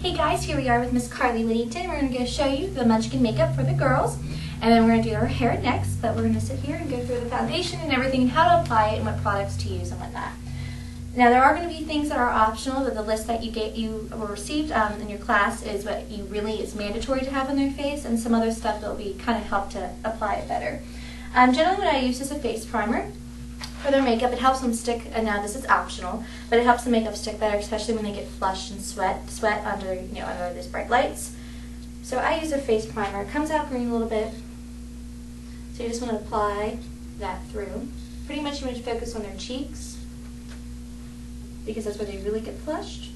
Hey guys, here we are with Miss Carly Whittington. We're going to go show you the Munchkin makeup for the girls, and then we're going to do our hair next, but we're going to sit here and go through the foundation and everything, and how to apply it, and what products to use and whatnot. Now there are going to be things that are optional, but the list that you get you or received um, in your class is what you really is mandatory to have on their face, and some other stuff that will be kind of help to apply it better. Um, generally what I use is a face primer for their makeup. It helps them stick, and now this is optional, but it helps the makeup stick better, especially when they get flushed and sweat, sweat under, you know, under these bright lights. So I use a face primer. It comes out green a little bit, so you just want to apply that through. Pretty much you want to focus on their cheeks, because that's where they really get flushed.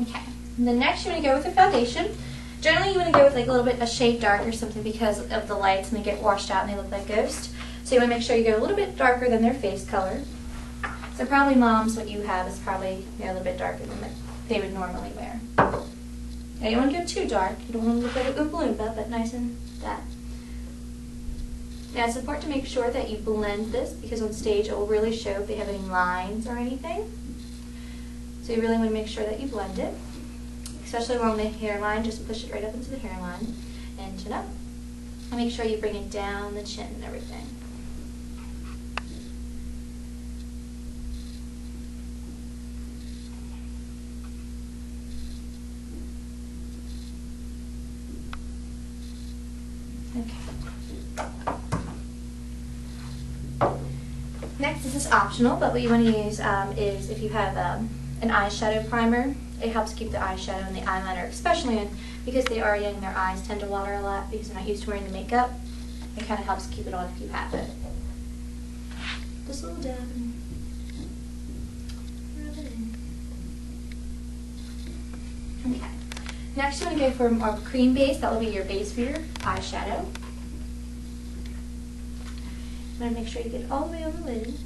Okay, and then next you want to go with the foundation. Generally, you want to go with like a little bit a shade dark or something because of the lights and they get washed out and they look like ghosts. So you want to make sure you go a little bit darker than their face color. So probably moms, what you have is probably you know, a little bit darker than they would normally wear. Now you don't want to go too dark. You don't want to look like a Oompa Loompa, but nice and that. Now it's important to make sure that you blend this because on stage it will really show if they have any lines or anything. So you really want to make sure that you blend it especially along the hairline, just push it right up into the hairline and chin up. And make sure you bring it down the chin and everything. Okay. Next, this is optional, but what you want to use um, is if you have um, an eyeshadow primer, it helps keep the eyeshadow and the eyeliner, especially in, because they are young, their eyes tend to water a lot because they're not used to wearing the makeup. It kind of helps keep it on if you have it. Just a little dab rub it in. Okay. Next you want to go for a cream base. That will be your base for your eyeshadow. You want to make sure you get all the way on the lid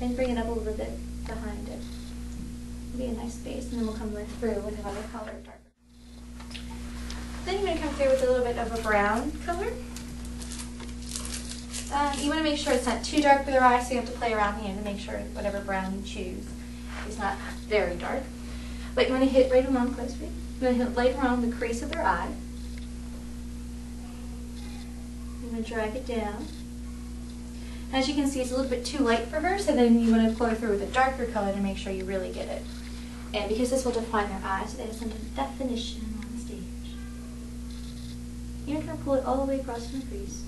and bring it up a little bit behind it be a nice base, and then we'll come through with another color darker. Then you're going to come through with a little bit of a brown color. Uh, you want to make sure it's not too dark for their eyes, so you have to play around here to make sure whatever brown you choose is not very dark. But you want to hit right along close feet. You want to hit right around the crease of their eye. You want to drag it down. As you can see, it's a little bit too light for her, so then you want to her through with a darker color to make sure you really get it. And because this will define their eyes, they have some definition on the stage. You're going to pull it all the way across from the crease.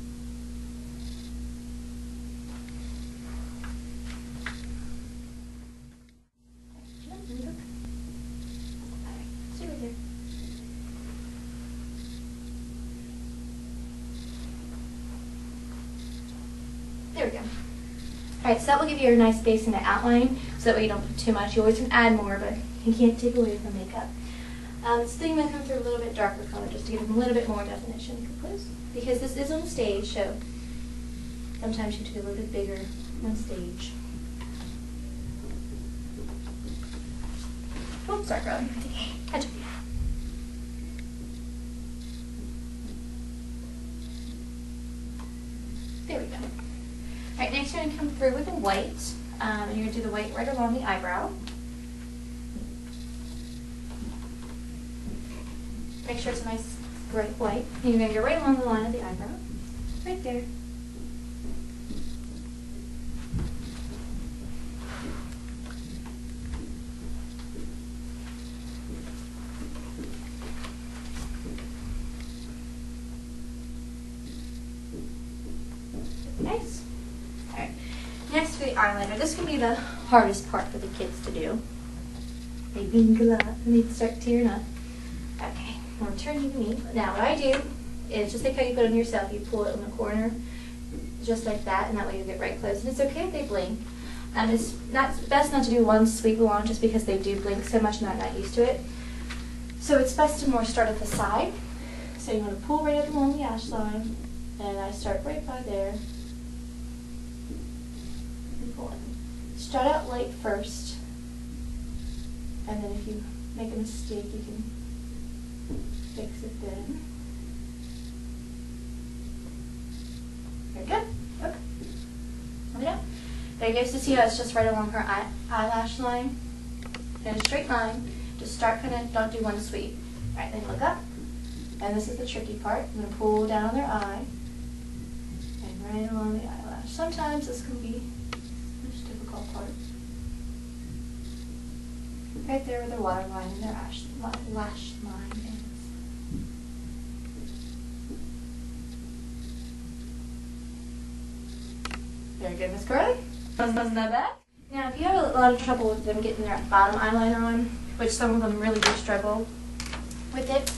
There we go. Alright, so that will give you a nice base in the outline, so that way you don't put too much. You always can add more, but you can't take away from makeup. Um, you come through a little bit darker color just to give them a little bit more definition. Because this is on stage, so sometimes you have to do a little bit bigger on stage. Oh, sorry, girl. Catch up. There we go. All right, next you're going to come through with a white. Um, and you're going to do the white right along the eyebrow. Make sure it's a nice bright white. And you're going to go right along the line of the eyebrow. Right there. Nice. Alright. Next for the eyeliner. This can be the hardest part for the kids to do. They winkle up and they start tearing up. Okay. I'll turn to me. Now what I do is just like how you put on yourself, you pull it in the corner just like that, and that way you get right close. And it's okay if they blink. Um, it's not best not to do one sweep along just because they do blink so much and I'm not used to it. So it's best to more start at the side. So you want to pull right along the ash line, and I start right by there. And pull it. Start out light first, and then if you make a mistake, you can fix it then. Very good. It up. There you. So see how it's just right along her eye, eyelash line? In a straight line. Just start kind of, don't do one sweep. All right, then look up. And this is the tricky part. I'm going to pull down their eye. And right along the eyelash. Sometimes this can be the most difficult part. Right there where their water line and their lash line Very good, Miss Carly. Wasn't that bad? Now, if you have a lot of trouble with them getting their bottom eyeliner on, which some of them really do struggle with it,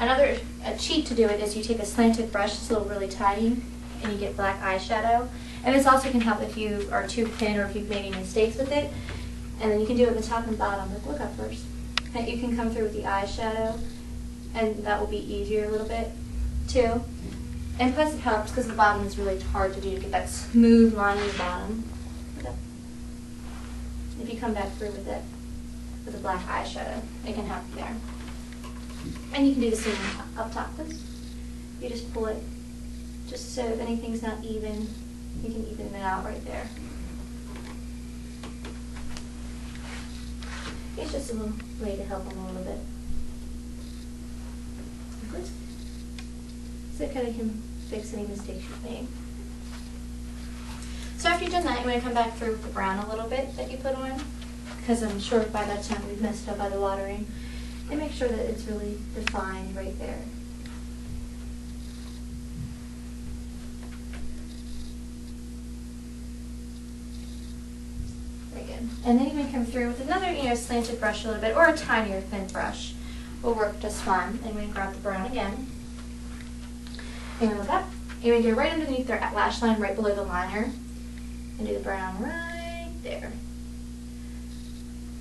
another a cheat to do it is you take a slanted brush, it's a little really tiny, and you get black eyeshadow. And this also can help if you are too thin or if you've made any mistakes with it. And then you can do it the top and bottom. Like, look up first. And you can come through with the eyeshadow, and that will be easier a little bit, too. And plus it helps because the bottom is really hard to do to get that smooth line in the bottom. If you come back through with it, with a black eyeshadow, it can help you there. And you can do the same up top. this. You just pull it, just so if anything's not even, you can even it out right there. It's just a little way to help them a little bit. Good. So that kind of can fix any mistakes you've made. So after you've done that, you want to come back through with the brown a little bit that you put on, because I'm sure by that time we've messed up by the watering. And make sure that it's really defined right there. Very good. And then you can come through with another, you know, slanted brush a little bit, or a tinier thin brush will work just fine. And we grab the brown again. And we look up. And we go right underneath their lash line, right below the liner and do the brown right there.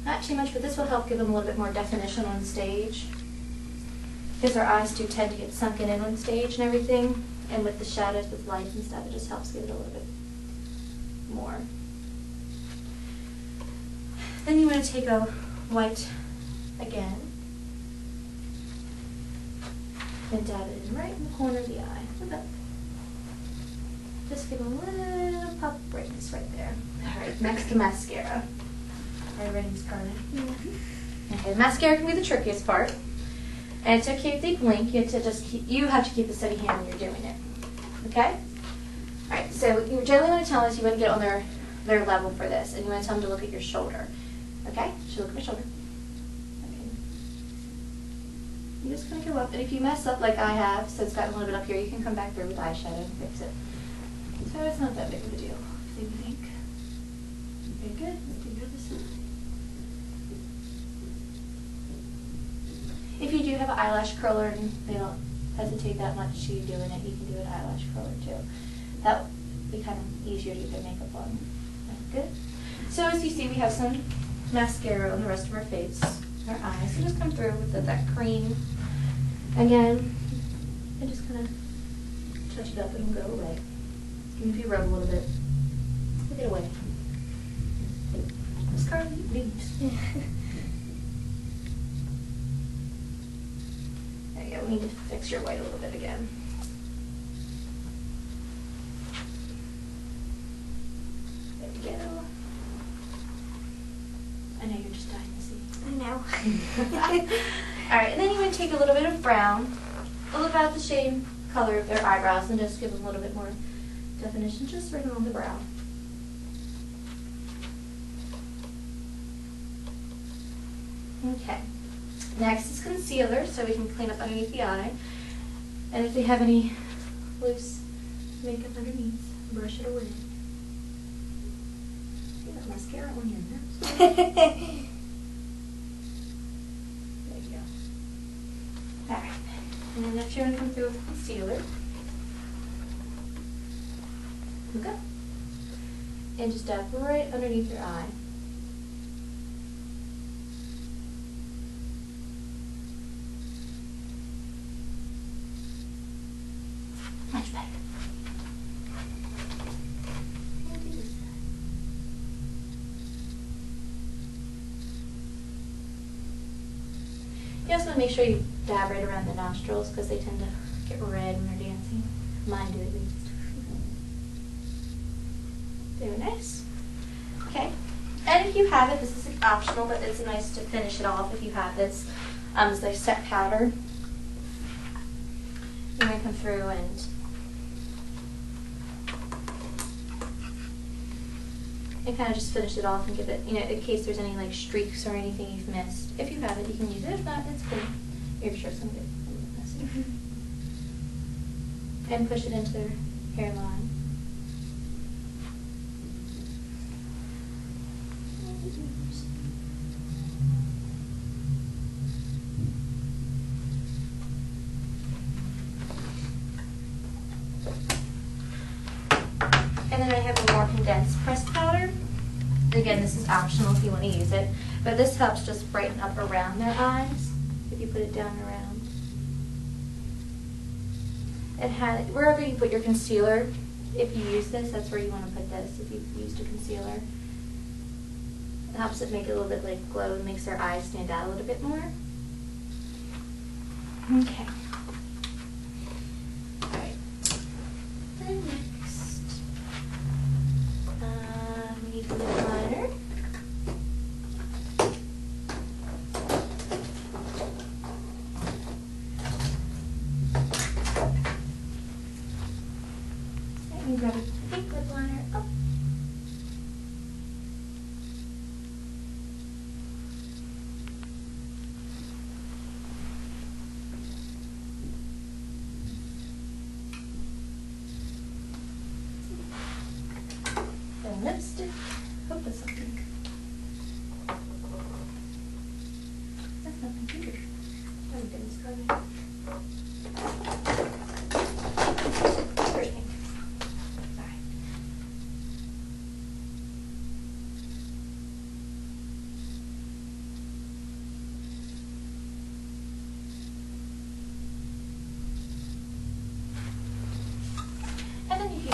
Not too much, but this will help give them a little bit more definition on stage. Because our eyes do tend to get sunken in on stage and everything, and with the shadows, with lights and stuff, it just helps give it a little bit more. Then you want to take a white again and dab it in right in the corner of the eye. Look up. Just give a little pop of brightness right there. All right, next to mascara. Are you ready, Scarlett? Mm -hmm. Okay, mascara can be the trickiest part. And it's okay if they blink. You have to just keep, you have to keep a steady hand when you're doing it. Okay? All right. So you generally want to tell us you want to get on their their level for this, and you want to tell them to look at your shoulder. Okay? So look at my shoulder. You just gonna go up, and if you mess up like I have, so it's gotten a little bit up here, you can come back through with eyeshadow and fix it. So it's not that big of a deal, you think? Very good. Let's do side. If you do have an eyelash curler and they don't hesitate that much to doing it, you can do an eyelash curler too. That would be kind of easier to get makeup on. Good. So as you see, we have some mascara on the rest of our face, our eyes. So just come through with the, that cream again, and just kind of touch it up and go away. Even if you rub a little bit. Look it away. Scarlet leaves. there you go. We need to fix your white a little bit again. There we go. I know you're just dying to see. I know. All right, and then you would take a little bit of brown, a little about the same color of their eyebrows, and just give them a little bit more definition just written on the brow. Okay. Next is concealer, so we can clean up underneath the eye. And if they have any loose makeup underneath, brush it away. Get that mascara on your nose. there you go. Alright. To come through concealer. Look up. And just dab right underneath your eye. You also want to make sure you dab right around the nostrils because they tend to get red when they're dancing. Mine do at least. Very nice. Okay. And if you have it, this is optional, but it's nice to finish it off if you have this. Um, it's like set powder. You're going to come through and and kind of just finish it off and give it, you know, in case there's any like streaks or anything you've missed. If you have it, you can use it. If not, it's cool. You're sure some good. Mm-hmm. And push it into their hairline. And then I have a more condensed. Again, this is optional if you want to use it, but this helps just brighten up around their eyes if you put it down around. It had wherever you put your concealer, if you use this, that's where you want to put this. If you've used a concealer, it helps it make it a little bit like glow and makes their eyes stand out a little bit more. Okay. All right. Then next, uh, we need the lip liner. Let me grab a pink lip liner. Oh. Then lipstick. Hope that's not pink. That's not pink either. Oh goodness, Carly. Where's pink? Sorry.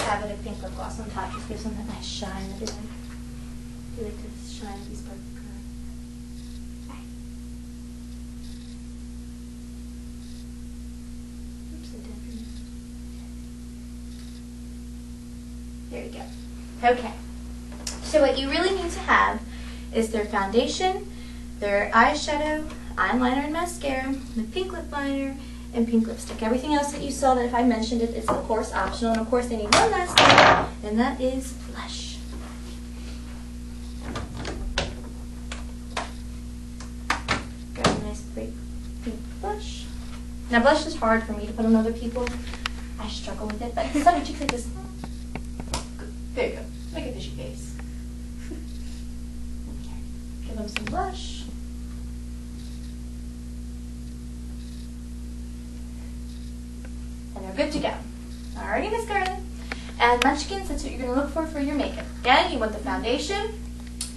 And then if you have it, a pink lip gloss on top just gives them that nice shine that they like. Like to shine these did. There you go. Okay. So what you really need to have is their foundation, their eyeshadow, eyeliner and mascara, the pink lip liner, and pink lipstick. Everything else that you saw that if I mentioned it, it's of course optional. And of course they need one last thing, and that is blush. Grab a nice big pink blush. Now blush is hard for me to put on other people. I struggle with it, but some chicks like this. There you go. Make a fishy face. Give them some blush. Good to go. Alrighty, Miss Garland. And munchkins, that's what you're going to look for for your makeup. Again, you want the foundation,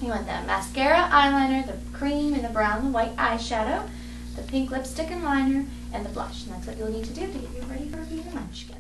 you want the mascara, eyeliner, the cream and the brown and white eyeshadow, the pink lipstick and liner, and the blush. And that's what you'll need to do to get you ready for being a munchkin.